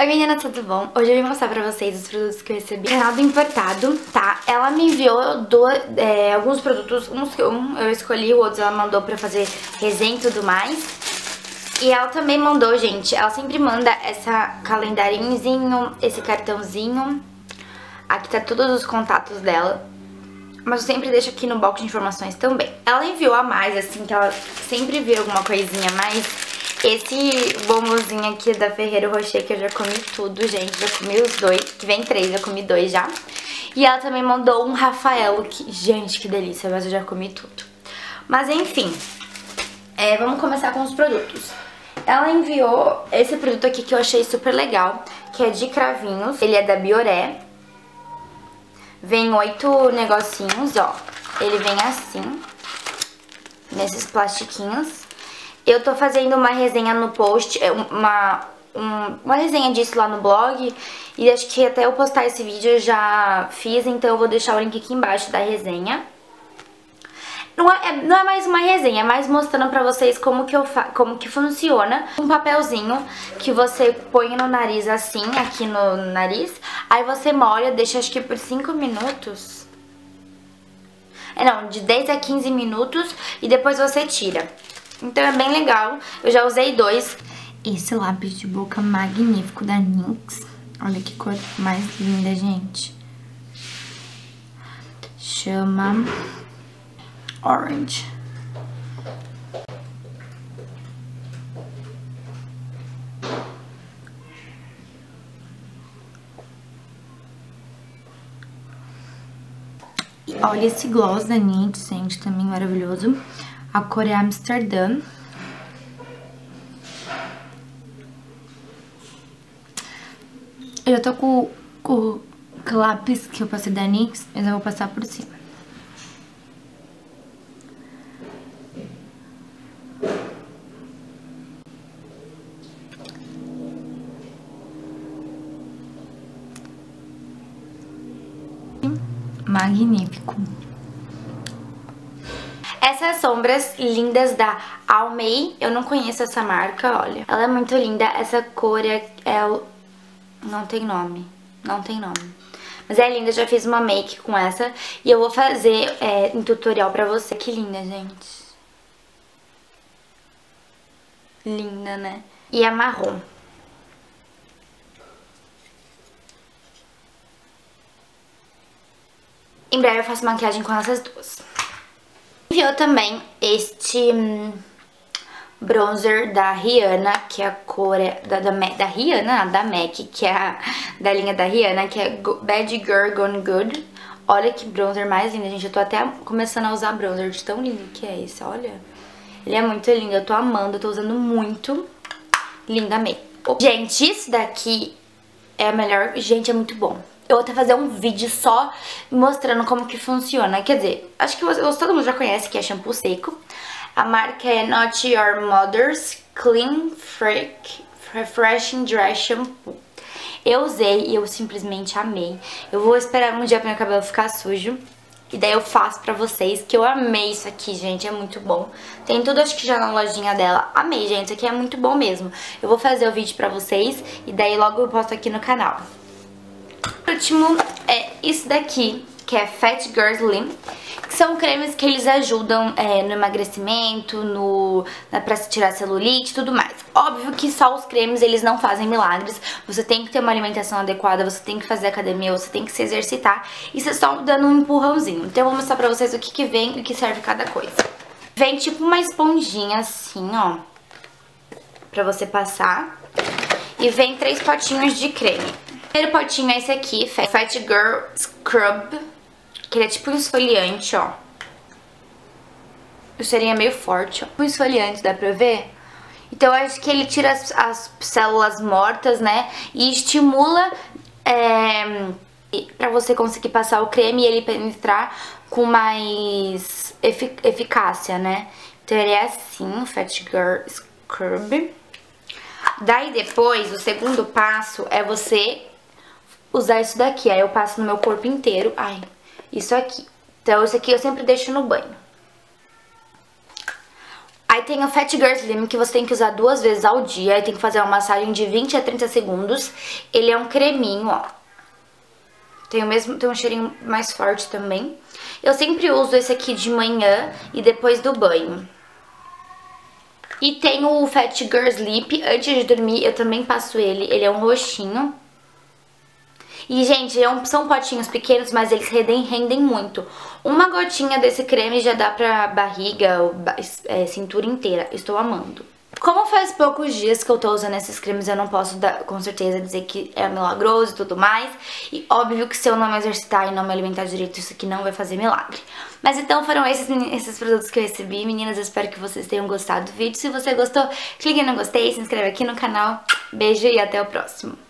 Oi meninas, tudo bom? Hoje eu vim mostrar pra vocês os produtos que eu recebi canal do importado, tá? Ela me enviou do, é, alguns produtos, uns que um eu escolhi, o outro ela mandou pra fazer resenha e tudo mais. E ela também mandou, gente, ela sempre manda essa calendarinhozinho, esse cartãozinho. Aqui tá todos os contatos dela. Mas eu sempre deixo aqui no box de informações também. Ela enviou a mais, assim, que ela sempre vê alguma coisinha mais esse bombonzinho aqui da Ferreiro Rocher, que eu já comi tudo, gente. Já comi os dois, que vem três, já comi dois já. E ela também mandou um Rafael, que, gente, que delícia, mas eu já comi tudo. Mas enfim, é, vamos começar com os produtos. Ela enviou esse produto aqui que eu achei super legal, que é de cravinhos. Ele é da Bioré. Vem oito negocinhos, ó. Ele vem assim, nesses plastiquinhos. Eu tô fazendo uma resenha no post, é, uma, um, uma resenha disso lá no blog e acho que até eu postar esse vídeo eu já fiz, então eu vou deixar o link aqui embaixo da resenha. Não é, não é mais uma resenha, é mais mostrando pra vocês como que, eu como que funciona. Um papelzinho que você põe no nariz assim, aqui no nariz, aí você molha, deixa acho que por 5 minutos. É, não, de 10 a 15 minutos e depois você tira. Então é bem legal. Eu já usei dois. Esse lápis de boca magnífico da NYX. Olha que cor mais linda, gente. Chama Orange. E olha esse gloss da NYX, gente, também maravilhoso. A cor é Amsterdã. Eu tô com, com o lápis que eu passei da NYX, mas eu vou passar por cima. Magnífico. Essas sombras lindas da Almay, eu não conheço essa marca, olha. Ela é muito linda, essa cor é, é não tem nome, não tem nome. Mas é linda, já fiz uma make com essa e eu vou fazer é, um tutorial pra você. Que linda, gente. Linda, né? E é marrom. Em breve eu faço maquiagem com essas duas. Enviou também este hum, bronzer da Rihanna, que é a cor é da, da, da Rihanna, da MAC, que é a da linha da Rihanna, que é Bad Girl Gone Good. Olha que bronzer mais lindo, gente. Eu tô até começando a usar bronzer de tão lindo que é esse, olha. Ele é muito lindo, eu tô amando, eu tô usando muito. Linda, amei. Gente, isso daqui é a melhor... Gente, é muito bom. Eu vou até fazer um vídeo só mostrando como que funciona. Quer dizer, acho que você, todo mundo já conhece que é shampoo seco. A marca é Not Your Mother's Clean Freak Refreshing Dry Shampoo. Eu usei e eu simplesmente amei. Eu vou esperar um dia pro meu cabelo ficar sujo. E daí eu faço pra vocês, que eu amei isso aqui, gente, é muito bom. Tem tudo, acho que já na lojinha dela. Amei, gente, isso aqui é muito bom mesmo. Eu vou fazer o vídeo pra vocês e daí logo eu posto aqui no canal. Último, é isso daqui, que é Fat Girl Slim, que são cremes que eles ajudam é, no emagrecimento, no, na, pra tirar celulite e tudo mais. Óbvio que só os cremes, eles não fazem milagres, você tem que ter uma alimentação adequada, você tem que fazer academia, você tem que se exercitar, isso é só dando um empurrãozinho. Então eu vou mostrar pra vocês o que, que vem e o que serve cada coisa. Vem tipo uma esponjinha assim, ó, pra você passar, e vem três potinhos de creme. Primeiro potinho é esse aqui, Fat Girl Scrub, que ele é tipo um esfoliante, ó. O cheirinho é meio forte, ó. Um esfoliante, dá pra ver? Então eu acho que ele tira as, as células mortas, né? E estimula é, pra você conseguir passar o creme e ele penetrar com mais efic eficácia, né? Então ele é assim, Fat Girl Scrub. Daí depois, o segundo passo é você usar isso daqui. Aí eu passo no meu corpo inteiro. Ai, isso aqui. Então, isso aqui eu sempre deixo no banho. Aí tem o Fat Girl Slim, que você tem que usar duas vezes ao dia. Aí tem que fazer uma massagem de 20 a 30 segundos. Ele é um creminho, ó. Tem o mesmo, tem um cheirinho mais forte também. Eu sempre uso esse aqui de manhã e depois do banho. E tem o Fat Girl Sleep, antes de dormir eu também passo ele, ele é um roxinho. E, gente, é são potinhos pequenos, mas eles rendem, rendem muito. Uma gotinha desse creme já dá pra barriga, é, cintura inteira. Estou amando. Como faz poucos dias que eu tô usando esses cremes, eu não posso dar, com certeza dizer que é milagroso e tudo mais. E óbvio que se eu não me exercitar e não me alimentar direito, isso aqui não vai fazer milagre. Mas então foram esses, esses produtos que eu recebi. Meninas, eu espero que vocês tenham gostado do vídeo. Se você gostou, clique no gostei, se inscreve aqui no canal. Beijo e até o próximo.